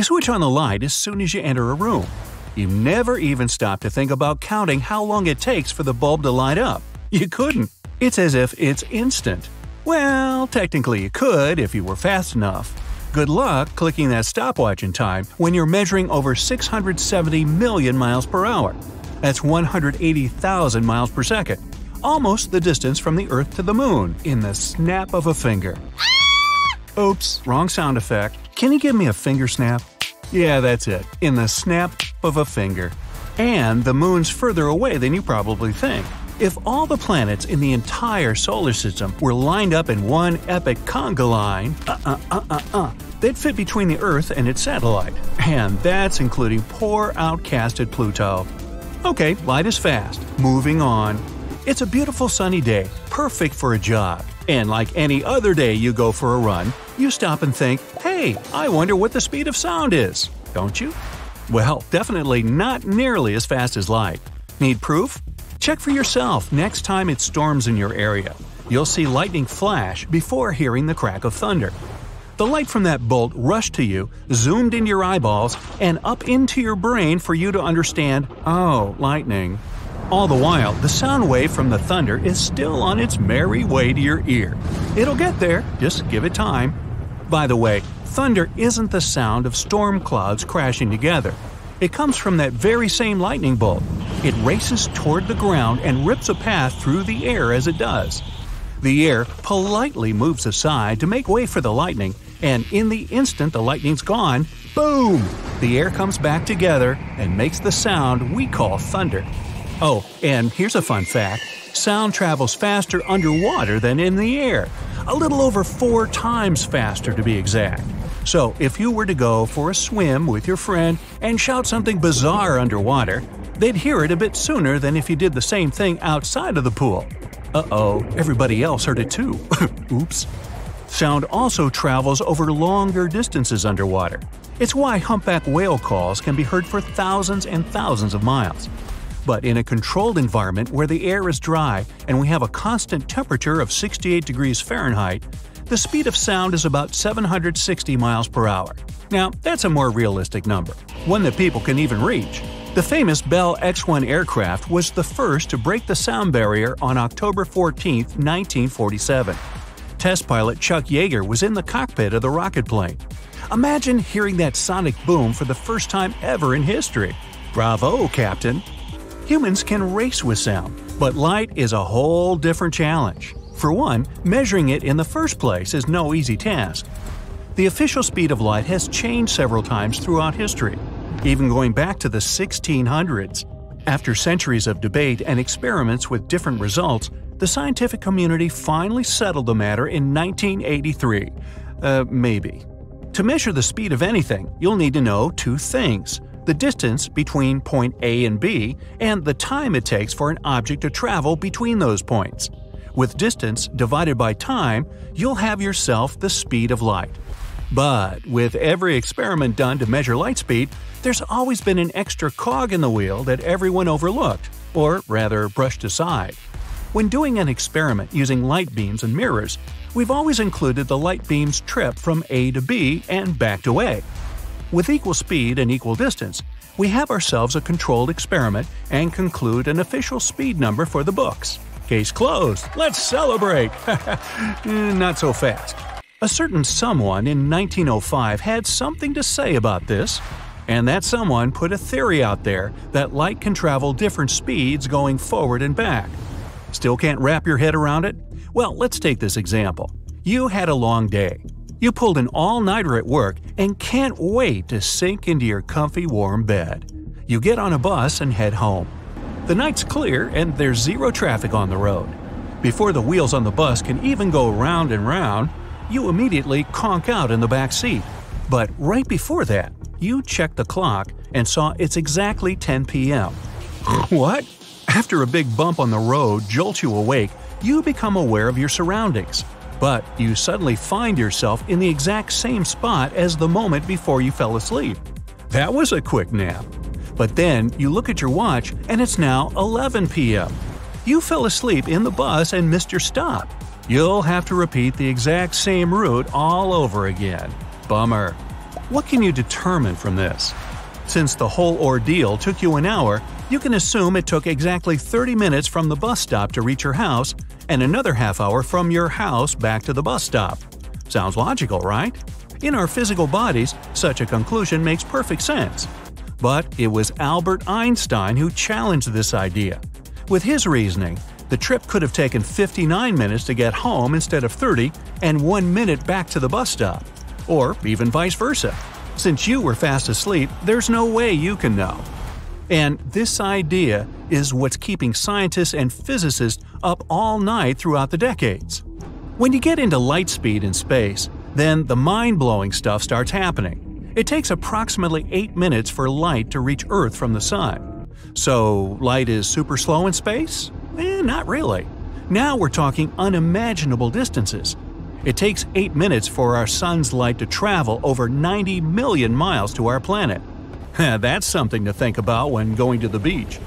You switch on the light as soon as you enter a room. You never even stop to think about counting how long it takes for the bulb to light up. You couldn't. It's as if it's instant. Well, technically you could if you were fast enough. Good luck clicking that stopwatch in time when you're measuring over 670 million miles per hour. That's 180,000 miles per second. Almost the distance from the Earth to the Moon in the snap of a finger. Oops, wrong sound effect. Can you give me a finger snap? Yeah, that's it. In the snap of a finger. And the moon's further away than you probably think. If all the planets in the entire solar system were lined up in one epic conga line, uh uh uh uh uh, they'd fit between the Earth and its satellite. And that's including poor outcasted Pluto. Okay, light is fast. Moving on. It's a beautiful sunny day, perfect for a jog. And like any other day you go for a run, you stop and think, hey, I wonder what the speed of sound is. Don't you? Well, definitely not nearly as fast as light. Need proof? Check for yourself next time it storms in your area. You'll see lightning flash before hearing the crack of thunder. The light from that bolt rushed to you, zoomed into your eyeballs, and up into your brain for you to understand, oh, lightning. All the while, the sound wave from the thunder is still on its merry way to your ear. It'll get there, just give it time. By the way, thunder isn't the sound of storm clouds crashing together. It comes from that very same lightning bolt. It races toward the ground and rips a path through the air as it does. The air politely moves aside to make way for the lightning, and in the instant the lightning's gone, boom! The air comes back together and makes the sound we call thunder. Oh, and here's a fun fact sound travels faster underwater than in the air, a little over four times faster to be exact. So, if you were to go for a swim with your friend and shout something bizarre underwater, they'd hear it a bit sooner than if you did the same thing outside of the pool. Uh oh, everybody else heard it too. Oops. Sound also travels over longer distances underwater. It's why humpback whale calls can be heard for thousands and thousands of miles. But in a controlled environment where the air is dry and we have a constant temperature of 68 degrees Fahrenheit, the speed of sound is about 760 miles per hour. Now, that's a more realistic number, one that people can even reach. The famous Bell X-1 aircraft was the first to break the sound barrier on October 14, 1947. Test pilot Chuck Yeager was in the cockpit of the rocket plane. Imagine hearing that sonic boom for the first time ever in history. Bravo, Captain! Humans can race with sound, but light is a whole different challenge. For one, measuring it in the first place is no easy task. The official speed of light has changed several times throughout history, even going back to the 1600s. After centuries of debate and experiments with different results, the scientific community finally settled the matter in 1983. Uh, maybe. To measure the speed of anything, you'll need to know two things the distance between point A and B, and the time it takes for an object to travel between those points. With distance divided by time, you'll have yourself the speed of light. But with every experiment done to measure light speed, there's always been an extra cog in the wheel that everyone overlooked, or rather brushed aside. When doing an experiment using light beams and mirrors, we've always included the light beam's trip from A to B and back to A. With equal speed and equal distance, we have ourselves a controlled experiment and conclude an official speed number for the books. Case closed. Let's celebrate! Eh, not so fast. A certain someone in 1905 had something to say about this, and that someone put a theory out there that light can travel different speeds going forward and back. Still can't wrap your head around it? Well, let's take this example. You had a long day. You pulled an all nighter at work and can't wait to sink into your comfy warm bed. You get on a bus and head home. The night's clear and there's zero traffic on the road. Before the wheels on the bus can even go round and round, you immediately conk out in the back seat. But right before that, you checked the clock and saw it's exactly 10 p.m. what? After a big bump on the road jolts you awake, you become aware of your surroundings. But you suddenly find yourself in the exact same spot as the moment before you fell asleep. That was a quick nap. But then you look at your watch and it's now 11 p.m. You fell asleep in the bus and missed your stop. You'll have to repeat the exact same route all over again. Bummer. What can you determine from this? Since the whole ordeal took you an hour, you can assume it took exactly 30 minutes from the bus stop to reach your house and another half hour from your house back to the bus stop. Sounds logical, right? In our physical bodies, such a conclusion makes perfect sense. But it was Albert Einstein who challenged this idea. With his reasoning, the trip could have taken 59 minutes to get home instead of 30 and 1 minute back to the bus stop. Or even vice versa. Since you were fast asleep, there's no way you can know. And this idea is what's keeping scientists and physicists up all night throughout the decades. When you get into light speed in space, then the mind blowing stuff starts happening. It takes approximately 8 minutes for light to reach Earth from the Sun. So, light is super slow in space? Eh, not really. Now we're talking unimaginable distances. It takes 8 minutes for our sun's light to travel over 90 million miles to our planet. That's something to think about when going to the beach.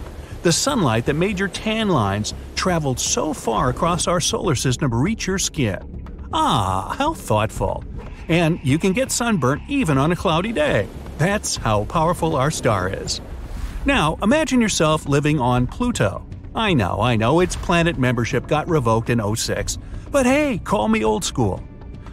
The sunlight that made your tan lines traveled so far across our solar system to reach your skin. Ah, how thoughtful. And you can get sunburnt even on a cloudy day. That's how powerful our star is. Now, imagine yourself living on Pluto. I know, I know its planet membership got revoked in 06, but hey, call me old school.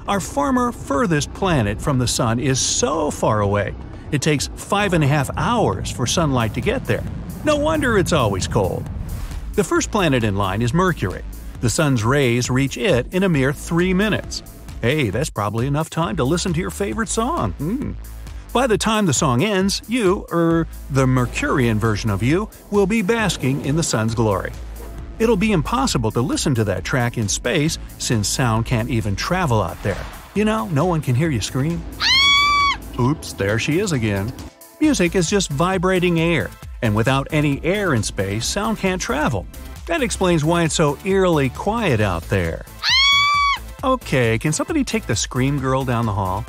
Our former furthest planet from the Sun is so far away, it takes five and a half hours for sunlight to get there. No wonder it's always cold. The first planet in line is Mercury. The Sun's rays reach it in a mere three minutes. Hey, that's probably enough time to listen to your favorite song. Mm. By the time the song ends, you, er, the Mercurian version of you, will be basking in the sun's glory. It'll be impossible to listen to that track in space since sound can't even travel out there. You know, no one can hear you scream. Ah! Oops, there she is again. Music is just vibrating air, and without any air in space, sound can't travel. That explains why it's so eerily quiet out there. Ah! Okay, can somebody take the Scream Girl down the hall?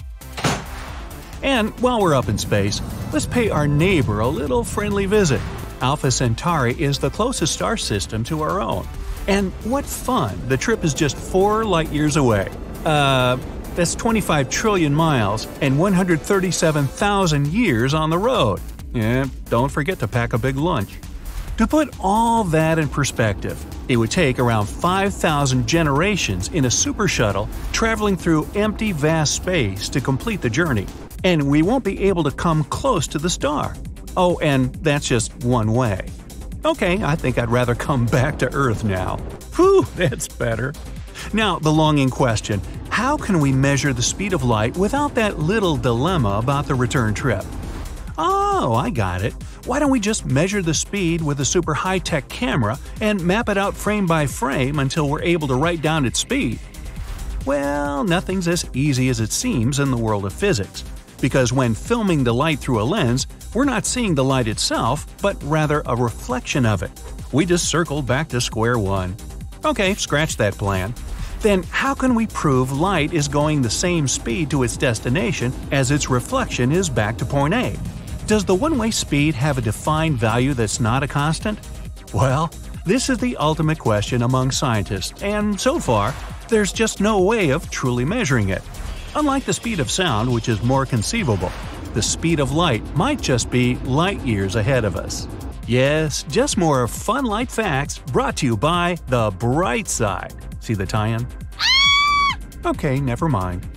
And while we're up in space, let's pay our neighbor a little friendly visit. Alpha Centauri is the closest star system to our own. And what fun! The trip is just four light years away. Uh, that's 25 trillion miles and 137,000 years on the road. Yeah, don't forget to pack a big lunch. To put all that in perspective, it would take around 5,000 generations in a super shuttle traveling through empty vast space to complete the journey, and we won't be able to come close to the star. Oh, and that's just one way. Okay, I think I'd rather come back to Earth now. Whew, that's better. Now, the longing question how can we measure the speed of light without that little dilemma about the return trip? Oh, I got it. Why don't we just measure the speed with a super high tech camera and map it out frame by frame until we're able to write down its speed? Well, nothing's as easy as it seems in the world of physics. Because when filming the light through a lens, we're not seeing the light itself, but rather a reflection of it. We just circled back to square one. Okay, scratch that plan. Then how can we prove light is going the same speed to its destination as its reflection is back to point A? Does the one-way speed have a defined value that's not a constant? Well, this is the ultimate question among scientists, and so far, there's just no way of truly measuring it. Unlike the speed of sound, which is more conceivable, the speed of light might just be light years ahead of us. Yes, just more fun light facts brought to you by The Bright Side. See the tie in? Ah! Okay, never mind.